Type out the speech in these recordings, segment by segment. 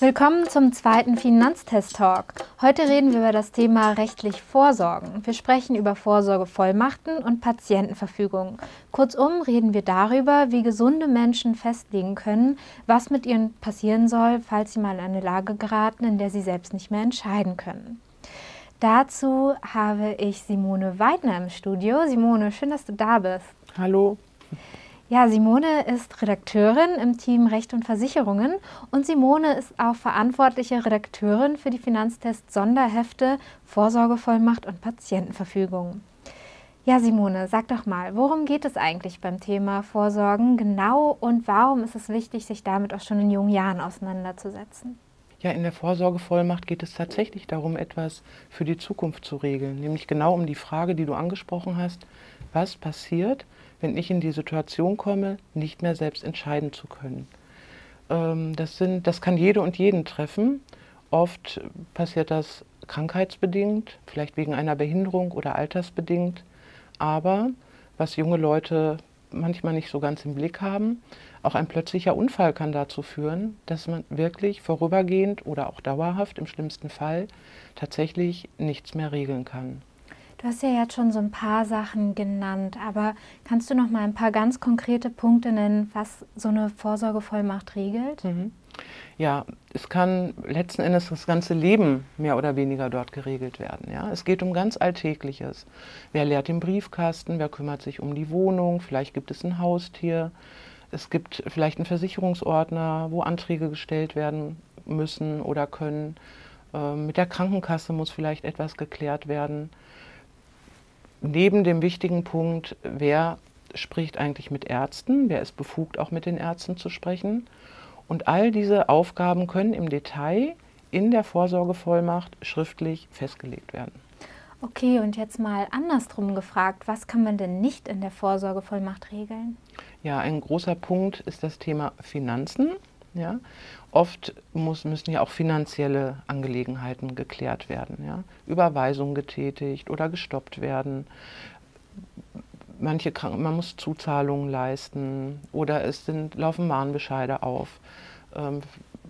Willkommen zum zweiten Finanztest-Talk. Heute reden wir über das Thema rechtlich Vorsorgen. Wir sprechen über Vorsorgevollmachten und Patientenverfügungen. Kurzum reden wir darüber, wie gesunde Menschen festlegen können, was mit ihnen passieren soll, falls sie mal in eine Lage geraten, in der sie selbst nicht mehr entscheiden können. Dazu habe ich Simone Weidner im Studio. Simone, schön, dass du da bist. Hallo. Ja, Simone ist Redakteurin im Team Recht und Versicherungen und Simone ist auch verantwortliche Redakteurin für die Finanztest Sonderhefte Vorsorgevollmacht und Patientenverfügung. Ja, Simone, sag doch mal, worum geht es eigentlich beim Thema Vorsorgen genau und warum ist es wichtig, sich damit auch schon in jungen Jahren auseinanderzusetzen? Ja, in der Vorsorgevollmacht geht es tatsächlich darum, etwas für die Zukunft zu regeln, nämlich genau um die Frage, die du angesprochen hast, was passiert, wenn ich in die Situation komme, nicht mehr selbst entscheiden zu können. Ähm, das, sind, das kann jede und jeden treffen. Oft passiert das krankheitsbedingt, vielleicht wegen einer Behinderung oder altersbedingt. Aber was junge Leute manchmal nicht so ganz im Blick haben, auch ein plötzlicher Unfall kann dazu führen, dass man wirklich vorübergehend oder auch dauerhaft im schlimmsten Fall tatsächlich nichts mehr regeln kann. Du hast ja jetzt schon so ein paar Sachen genannt, aber kannst du noch mal ein paar ganz konkrete Punkte nennen, was so eine Vorsorgevollmacht regelt? Mhm. Ja, es kann letzten Endes das ganze Leben mehr oder weniger dort geregelt werden. Ja? Es geht um ganz Alltägliches. Wer leert den Briefkasten? Wer kümmert sich um die Wohnung? Vielleicht gibt es ein Haustier. Es gibt vielleicht einen Versicherungsordner, wo Anträge gestellt werden müssen oder können. Ähm, mit der Krankenkasse muss vielleicht etwas geklärt werden neben dem wichtigen Punkt, wer spricht eigentlich mit Ärzten, wer ist befugt, auch mit den Ärzten zu sprechen. Und all diese Aufgaben können im Detail in der Vorsorgevollmacht schriftlich festgelegt werden. Okay, und jetzt mal andersrum gefragt, was kann man denn nicht in der Vorsorgevollmacht regeln? Ja, ein großer Punkt ist das Thema Finanzen. Ja? Oft muss, müssen ja auch finanzielle Angelegenheiten geklärt werden. Ja? Überweisungen getätigt oder gestoppt werden. Manche Kranken man muss Zuzahlungen leisten oder es sind, laufen Mahnbescheide auf. Ähm,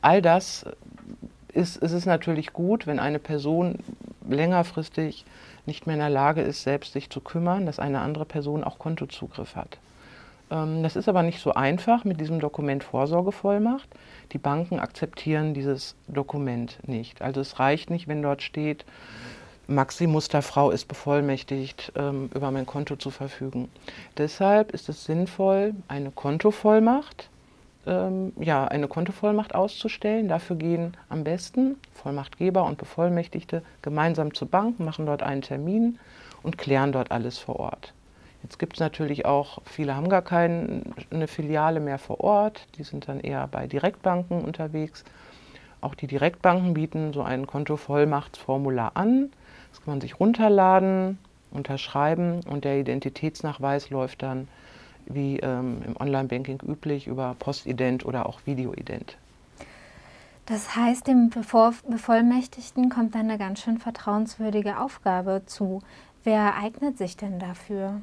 all das ist, ist es natürlich gut, wenn eine Person längerfristig nicht mehr in der Lage ist, selbst sich zu kümmern, dass eine andere Person auch Kontozugriff hat. Ähm, das ist aber nicht so einfach mit diesem Dokument Vorsorgevollmacht. Die Banken akzeptieren dieses Dokument nicht. Also es reicht nicht, wenn dort steht, Maxi Musterfrau ist bevollmächtigt, ähm, über mein Konto zu verfügen. Deshalb ist es sinnvoll, eine Kontovollmacht, ähm, ja, eine Kontovollmacht auszustellen. Dafür gehen am besten Vollmachtgeber und Bevollmächtigte gemeinsam zur Bank, machen dort einen Termin und klären dort alles vor Ort. Jetzt gibt es natürlich auch, viele haben gar keine Filiale mehr vor Ort, die sind dann eher bei Direktbanken unterwegs. Auch die Direktbanken bieten so ein Kontovollmachtsformular an. Das kann man sich runterladen, unterschreiben und der Identitätsnachweis läuft dann wie ähm, im Online-Banking üblich über Postident oder auch Videoident. Das heißt, dem Bevollmächtigten kommt dann eine ganz schön vertrauenswürdige Aufgabe zu. Wer eignet sich denn dafür?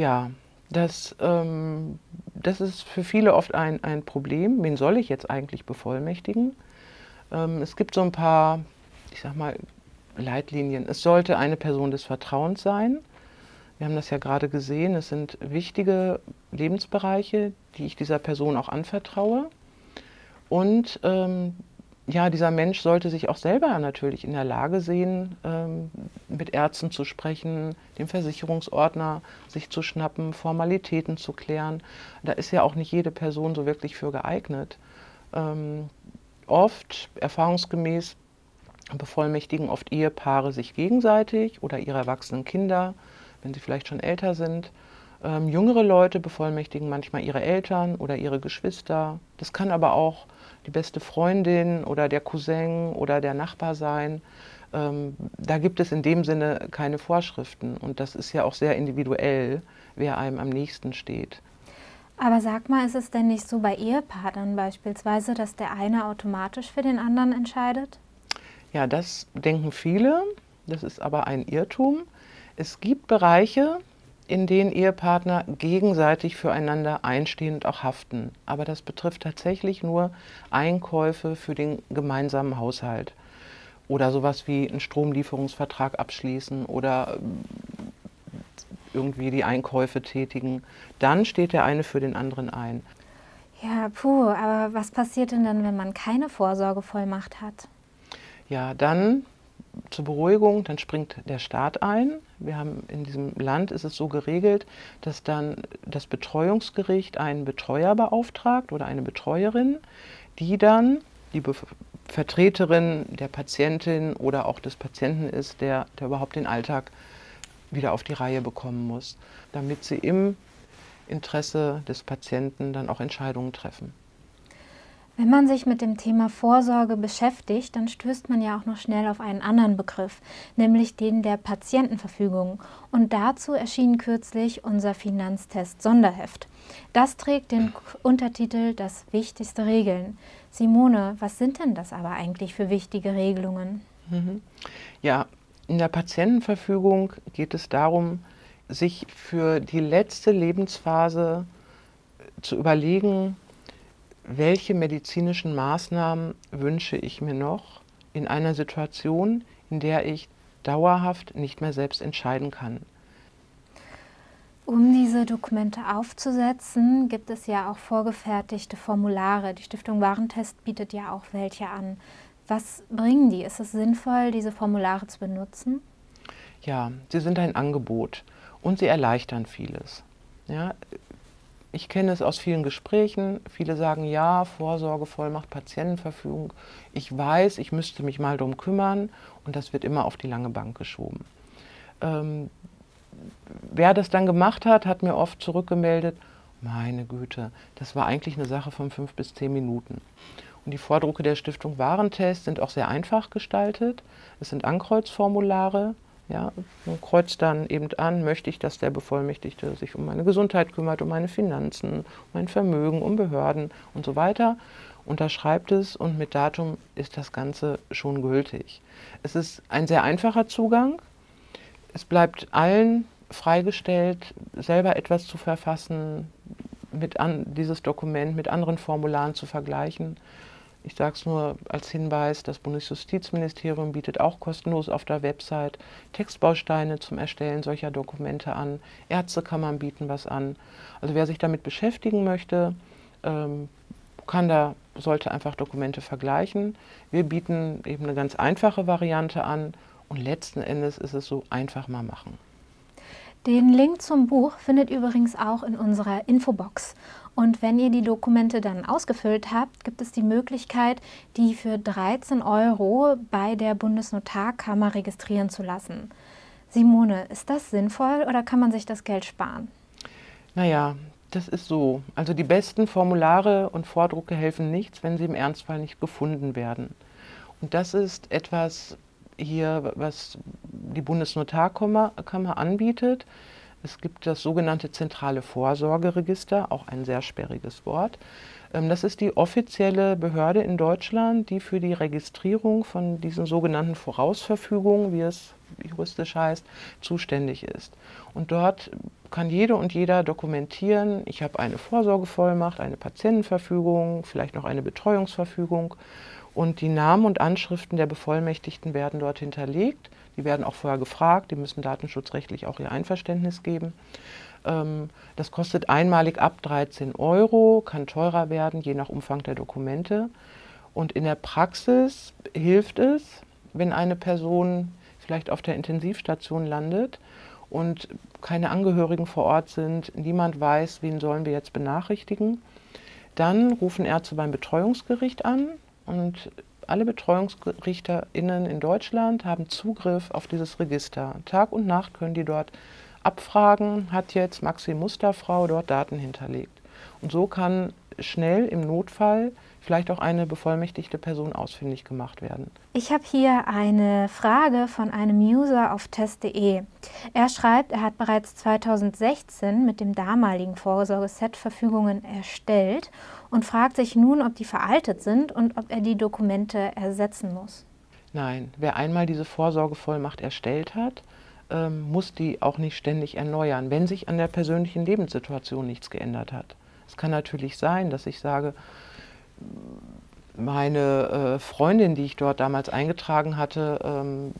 Ja, das, ähm, das ist für viele oft ein, ein Problem. Wen soll ich jetzt eigentlich bevollmächtigen? Ähm, es gibt so ein paar, ich sag mal, Leitlinien. Es sollte eine Person des Vertrauens sein. Wir haben das ja gerade gesehen. Es sind wichtige Lebensbereiche, die ich dieser Person auch anvertraue. Und ähm, ja, dieser Mensch sollte sich auch selber natürlich in der Lage sehen, ähm, mit Ärzten zu sprechen, den Versicherungsordner sich zu schnappen, Formalitäten zu klären. Da ist ja auch nicht jede Person so wirklich für geeignet. Ähm, oft, erfahrungsgemäß, bevollmächtigen oft Ehepaare sich gegenseitig oder ihre erwachsenen Kinder, wenn sie vielleicht schon älter sind. Ähm, jüngere Leute bevollmächtigen manchmal ihre Eltern oder ihre Geschwister. Das kann aber auch die beste Freundin oder der Cousin oder der Nachbar sein. Ähm, da gibt es in dem Sinne keine Vorschriften und das ist ja auch sehr individuell, wer einem am nächsten steht. Aber sag mal, ist es denn nicht so bei Ehepartnern beispielsweise, dass der eine automatisch für den anderen entscheidet? Ja, das denken viele. Das ist aber ein Irrtum. Es gibt Bereiche in denen Ehepartner gegenseitig füreinander einstehen und auch haften. Aber das betrifft tatsächlich nur Einkäufe für den gemeinsamen Haushalt. Oder sowas wie einen Stromlieferungsvertrag abschließen oder irgendwie die Einkäufe tätigen. Dann steht der eine für den anderen ein. Ja, puh, aber was passiert denn dann, wenn man keine Vorsorgevollmacht hat? Ja, dann zur Beruhigung, dann springt der Staat ein. Wir haben in diesem Land ist es so geregelt, dass dann das Betreuungsgericht einen Betreuer beauftragt oder eine Betreuerin, die dann die Be Vertreterin der Patientin oder auch des Patienten ist, der, der überhaupt den Alltag wieder auf die Reihe bekommen muss, damit sie im Interesse des Patienten dann auch Entscheidungen treffen. Wenn man sich mit dem Thema Vorsorge beschäftigt, dann stößt man ja auch noch schnell auf einen anderen Begriff, nämlich den der Patientenverfügung. Und dazu erschien kürzlich unser Finanztest Sonderheft. Das trägt den Untertitel Das wichtigste Regeln. Simone, was sind denn das aber eigentlich für wichtige Regelungen? Mhm. Ja, in der Patientenverfügung geht es darum, sich für die letzte Lebensphase zu überlegen, welche medizinischen Maßnahmen wünsche ich mir noch in einer Situation, in der ich dauerhaft nicht mehr selbst entscheiden kann. Um diese Dokumente aufzusetzen, gibt es ja auch vorgefertigte Formulare. Die Stiftung Warentest bietet ja auch welche an. Was bringen die? Ist es sinnvoll, diese Formulare zu benutzen? Ja, sie sind ein Angebot und sie erleichtern vieles. Ja, ich kenne es aus vielen Gesprächen. Viele sagen ja, Vorsorge, Vollmacht, Patientenverfügung. Ich weiß, ich müsste mich mal darum kümmern und das wird immer auf die lange Bank geschoben. Ähm, wer das dann gemacht hat, hat mir oft zurückgemeldet, meine Güte, das war eigentlich eine Sache von fünf bis zehn Minuten. Und die Vordrucke der Stiftung Warentest sind auch sehr einfach gestaltet. Es sind Ankreuzformulare, ja, man kreuzt dann eben an, möchte ich, dass der Bevollmächtigte sich um meine Gesundheit kümmert, um meine Finanzen, um mein Vermögen, um Behörden und so weiter. Unterschreibt es und mit Datum ist das Ganze schon gültig. Es ist ein sehr einfacher Zugang. Es bleibt allen freigestellt, selber etwas zu verfassen, mit an, dieses Dokument mit anderen Formularen zu vergleichen. Ich sage es nur als Hinweis, das Bundesjustizministerium bietet auch kostenlos auf der Website Textbausteine zum Erstellen solcher Dokumente an. Ärztekammern bieten was an. Also wer sich damit beschäftigen möchte, ähm, kann da, sollte einfach Dokumente vergleichen. Wir bieten eben eine ganz einfache Variante an und letzten Endes ist es so einfach mal machen. Den Link zum Buch findet übrigens auch in unserer Infobox. Und wenn ihr die Dokumente dann ausgefüllt habt, gibt es die Möglichkeit, die für 13 Euro bei der Bundesnotarkammer registrieren zu lassen. Simone, ist das sinnvoll oder kann man sich das Geld sparen? Naja, das ist so. Also die besten Formulare und Vordrucke helfen nichts, wenn sie im Ernstfall nicht gefunden werden. Und das ist etwas hier, was die Bundesnotarkammer anbietet. Es gibt das sogenannte zentrale Vorsorgeregister, auch ein sehr sperriges Wort. Ähm, das ist die offizielle Behörde in Deutschland, die für die Registrierung von diesen sogenannten Vorausverfügungen, wie es juristisch heißt, zuständig ist. Und dort kann jede und jeder dokumentieren, ich habe eine Vorsorgevollmacht, eine Patientenverfügung, vielleicht noch eine Betreuungsverfügung. Und die Namen und Anschriften der Bevollmächtigten werden dort hinterlegt. Die werden auch vorher gefragt, die müssen datenschutzrechtlich auch ihr Einverständnis geben. Ähm, das kostet einmalig ab 13 Euro, kann teurer werden, je nach Umfang der Dokumente. Und in der Praxis hilft es, wenn eine Person vielleicht auf der Intensivstation landet und keine Angehörigen vor Ort sind, niemand weiß, wen sollen wir jetzt benachrichtigen, dann rufen Ärzte beim Betreuungsgericht an und alle BetreuungsrichterInnen in Deutschland haben Zugriff auf dieses Register. Tag und Nacht können die dort abfragen, hat jetzt Maxi Musterfrau dort Daten hinterlegt. Und so kann schnell im Notfall vielleicht auch eine bevollmächtigte Person ausfindig gemacht werden. Ich habe hier eine Frage von einem User auf test.de. Er schreibt, er hat bereits 2016 mit dem damaligen Vorsorgeset Verfügungen erstellt und fragt sich nun, ob die veraltet sind und ob er die Dokumente ersetzen muss. Nein, wer einmal diese Vorsorgevollmacht erstellt hat, ähm, muss die auch nicht ständig erneuern, wenn sich an der persönlichen Lebenssituation nichts geändert hat. Es kann natürlich sein, dass ich sage, meine äh, Freundin, die ich dort damals eingetragen hatte, ähm,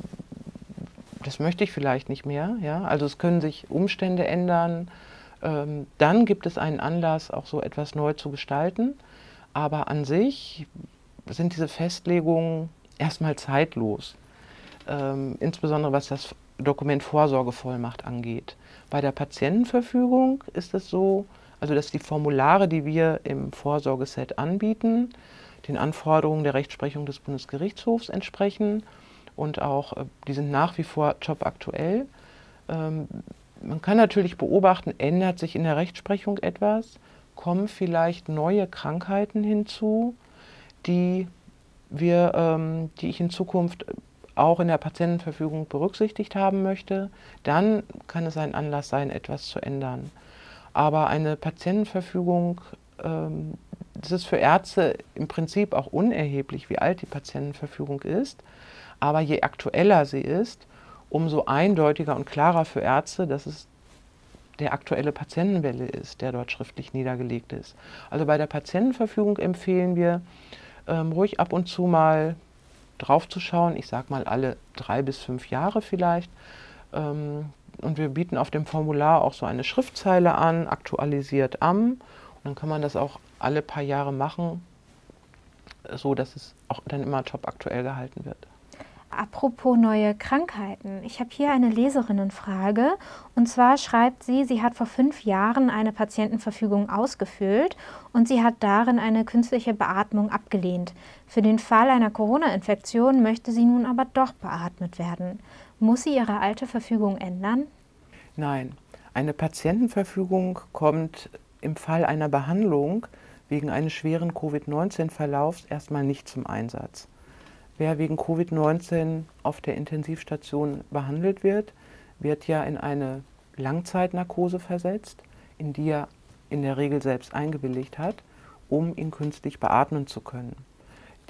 das möchte ich vielleicht nicht mehr. Ja? Also es können sich Umstände ändern. Ähm, dann gibt es einen Anlass, auch so etwas neu zu gestalten. Aber an sich sind diese Festlegungen erstmal zeitlos. Ähm, insbesondere was das Dokument Vorsorgevollmacht angeht. Bei der Patientenverfügung ist es so, also dass die Formulare, die wir im Vorsorgeset anbieten, den Anforderungen der Rechtsprechung des Bundesgerichtshofs entsprechen und auch, äh, die sind nach wie vor jobaktuell. Ähm, man kann natürlich beobachten, ändert sich in der Rechtsprechung etwas, kommen vielleicht neue Krankheiten hinzu, die wir, ähm, die ich in Zukunft auch in der Patientenverfügung berücksichtigt haben möchte, dann kann es ein Anlass sein, etwas zu ändern. Aber eine Patientenverfügung, ähm, das ist für Ärzte im Prinzip auch unerheblich, wie alt die Patientenverfügung ist. Aber je aktueller sie ist, umso eindeutiger und klarer für Ärzte, dass es der aktuelle Patientenwelle ist, der dort schriftlich niedergelegt ist. Also bei der Patientenverfügung empfehlen wir, ähm, ruhig ab und zu mal drauf zu schauen. Ich sage mal alle drei bis fünf Jahre vielleicht. Ähm, und wir bieten auf dem Formular auch so eine Schriftzeile an, aktualisiert am. Und dann kann man das auch alle paar Jahre machen, so dass es auch dann immer top aktuell gehalten wird. Apropos neue Krankheiten. Ich habe hier eine Leserinnenfrage. Und zwar schreibt sie, sie hat vor fünf Jahren eine Patientenverfügung ausgefüllt und sie hat darin eine künstliche Beatmung abgelehnt. Für den Fall einer Corona-Infektion möchte sie nun aber doch beatmet werden. Muss sie ihre alte Verfügung ändern? Nein. Eine Patientenverfügung kommt im Fall einer Behandlung wegen eines schweren Covid-19-Verlaufs erstmal nicht zum Einsatz. Wer wegen Covid-19 auf der Intensivstation behandelt wird, wird ja in eine Langzeitnarkose versetzt, in die er in der Regel selbst eingewilligt hat, um ihn künstlich beatmen zu können.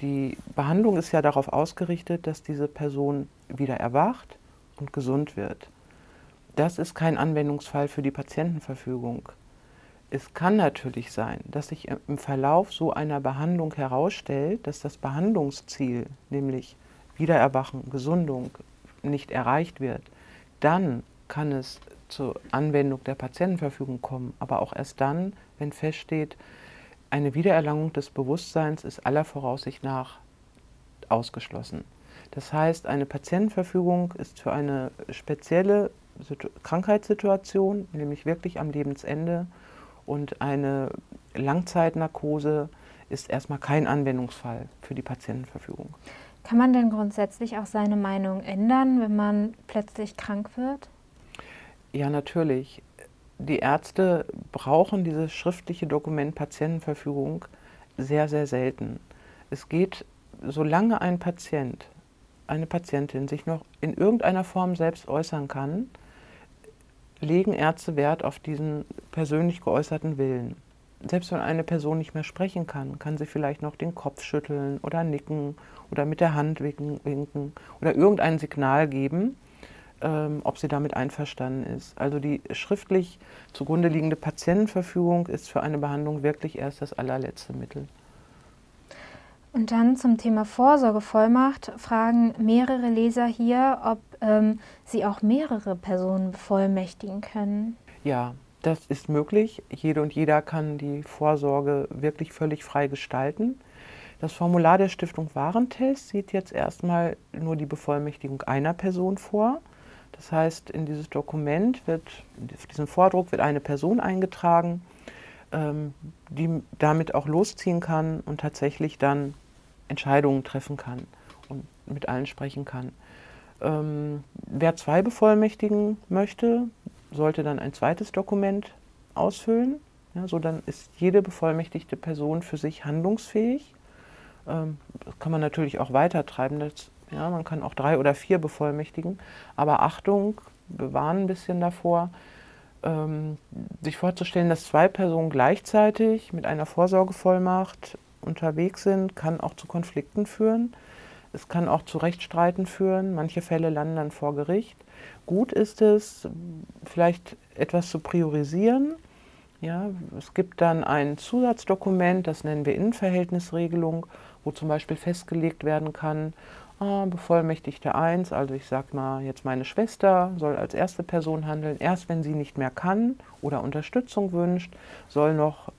Die Behandlung ist ja darauf ausgerichtet, dass diese Person wieder erwacht und gesund wird. Das ist kein Anwendungsfall für die Patientenverfügung. Es kann natürlich sein, dass sich im Verlauf so einer Behandlung herausstellt, dass das Behandlungsziel, nämlich Wiedererwachen, Gesundung, nicht erreicht wird. Dann kann es zur Anwendung der Patientenverfügung kommen, aber auch erst dann, wenn feststeht, eine Wiedererlangung des Bewusstseins ist aller Voraussicht nach ausgeschlossen. Das heißt, eine Patientenverfügung ist für eine spezielle Krankheitssituation, nämlich wirklich am Lebensende, und eine Langzeitnarkose ist erstmal kein Anwendungsfall für die Patientenverfügung. Kann man denn grundsätzlich auch seine Meinung ändern, wenn man plötzlich krank wird? Ja, natürlich. Die Ärzte brauchen dieses schriftliche Dokument Patientenverfügung sehr, sehr selten. Es geht, solange ein Patient, eine Patientin sich noch in irgendeiner Form selbst äußern kann, legen Ärzte Wert auf diesen persönlich geäußerten Willen. Selbst wenn eine Person nicht mehr sprechen kann, kann sie vielleicht noch den Kopf schütteln oder nicken oder mit der Hand winken oder irgendein Signal geben, ähm, ob sie damit einverstanden ist. Also die schriftlich zugrunde liegende Patientenverfügung ist für eine Behandlung wirklich erst das allerletzte Mittel. Und dann zum Thema Vorsorgevollmacht fragen mehrere Leser hier, ob ähm, sie auch mehrere Personen bevollmächtigen können. Ja, das ist möglich. Jede und jeder kann die Vorsorge wirklich völlig frei gestalten. Das Formular der Stiftung Warentest sieht jetzt erstmal nur die Bevollmächtigung einer Person vor. Das heißt, in dieses Dokument wird, auf diesem Vordruck wird eine Person eingetragen, ähm, die damit auch losziehen kann und tatsächlich dann Entscheidungen treffen kann und mit allen sprechen kann. Ähm, wer zwei bevollmächtigen möchte, sollte dann ein zweites Dokument ausfüllen. Ja, so dann ist jede bevollmächtigte Person für sich handlungsfähig. Ähm, das kann man natürlich auch weiter treiben. Das, ja, man kann auch drei oder vier bevollmächtigen. Aber Achtung, bewahren ein bisschen davor, ähm, sich vorzustellen, dass zwei Personen gleichzeitig mit einer Vorsorgevollmacht unterwegs sind, kann auch zu Konflikten führen. Es kann auch zu Rechtsstreiten führen. Manche Fälle landen dann vor Gericht. Gut ist es, vielleicht etwas zu priorisieren. Ja, es gibt dann ein Zusatzdokument, das nennen wir Innenverhältnisregelung, wo zum Beispiel festgelegt werden kann, ah, Bevollmächtigte 1, also ich sage mal jetzt meine Schwester, soll als erste Person handeln. Erst wenn sie nicht mehr kann oder Unterstützung wünscht, soll noch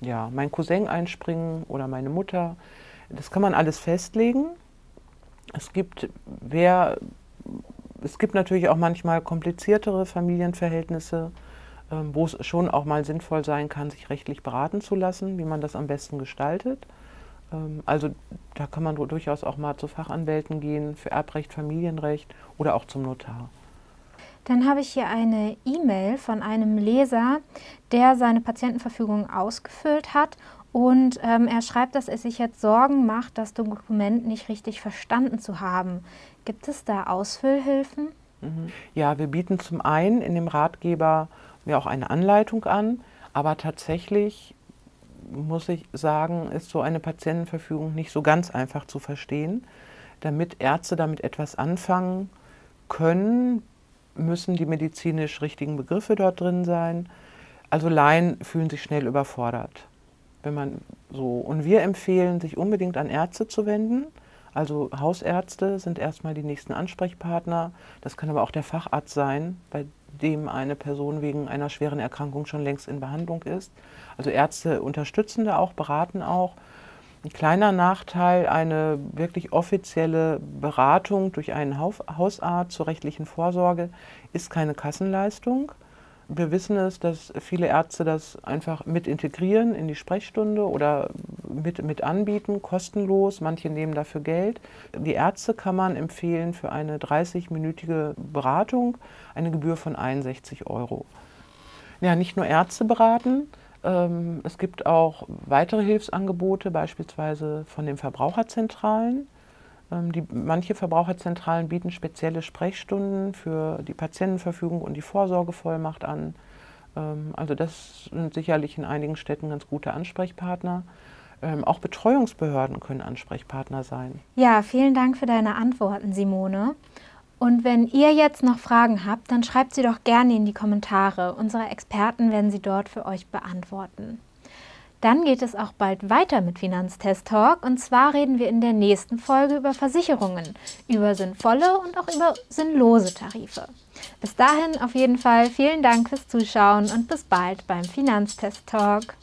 ja, mein Cousin einspringen oder meine Mutter. Das kann man alles festlegen. Es gibt, wer, es gibt natürlich auch manchmal kompliziertere Familienverhältnisse, ähm, wo es schon auch mal sinnvoll sein kann, sich rechtlich beraten zu lassen, wie man das am besten gestaltet. Ähm, also da kann man durchaus auch mal zu Fachanwälten gehen für Erbrecht, Familienrecht oder auch zum Notar. Dann habe ich hier eine E-Mail von einem Leser, der seine Patientenverfügung ausgefüllt hat und ähm, er schreibt, dass er sich jetzt Sorgen macht, das Dokument nicht richtig verstanden zu haben. Gibt es da Ausfüllhilfen? Mhm. Ja, wir bieten zum einen in dem Ratgeber ja auch eine Anleitung an, aber tatsächlich muss ich sagen, ist so eine Patientenverfügung nicht so ganz einfach zu verstehen. Damit Ärzte damit etwas anfangen können, müssen die medizinisch richtigen Begriffe dort drin sein. Also Laien fühlen sich schnell überfordert. Wenn man so und wir empfehlen, sich unbedingt an Ärzte zu wenden. Also Hausärzte sind erstmal die nächsten Ansprechpartner. Das kann aber auch der Facharzt sein, bei dem eine Person wegen einer schweren Erkrankung schon längst in Behandlung ist. Also Ärzte unterstützen da auch, beraten auch. Ein kleiner Nachteil, eine wirklich offizielle Beratung durch einen Hausarzt zur rechtlichen Vorsorge ist keine Kassenleistung. Wir wissen es, dass viele Ärzte das einfach mit integrieren in die Sprechstunde oder mit, mit anbieten, kostenlos. Manche nehmen dafür Geld. Die Ärztekammern empfehlen für eine 30-minütige Beratung eine Gebühr von 61 Euro. Ja, nicht nur Ärzte beraten, ähm, es gibt auch weitere Hilfsangebote, beispielsweise von den Verbraucherzentralen. Ähm, die, manche Verbraucherzentralen bieten spezielle Sprechstunden für die Patientenverfügung und die Vorsorgevollmacht an. Ähm, also das sind sicherlich in einigen Städten ganz gute Ansprechpartner. Ähm, auch Betreuungsbehörden können Ansprechpartner sein. Ja, vielen Dank für deine Antworten, Simone. Und wenn ihr jetzt noch Fragen habt, dann schreibt sie doch gerne in die Kommentare. Unsere Experten werden sie dort für euch beantworten. Dann geht es auch bald weiter mit Finanztest Talk und zwar reden wir in der nächsten Folge über Versicherungen, über sinnvolle und auch über sinnlose Tarife. Bis dahin auf jeden Fall vielen Dank fürs Zuschauen und bis bald beim Finanztest Talk.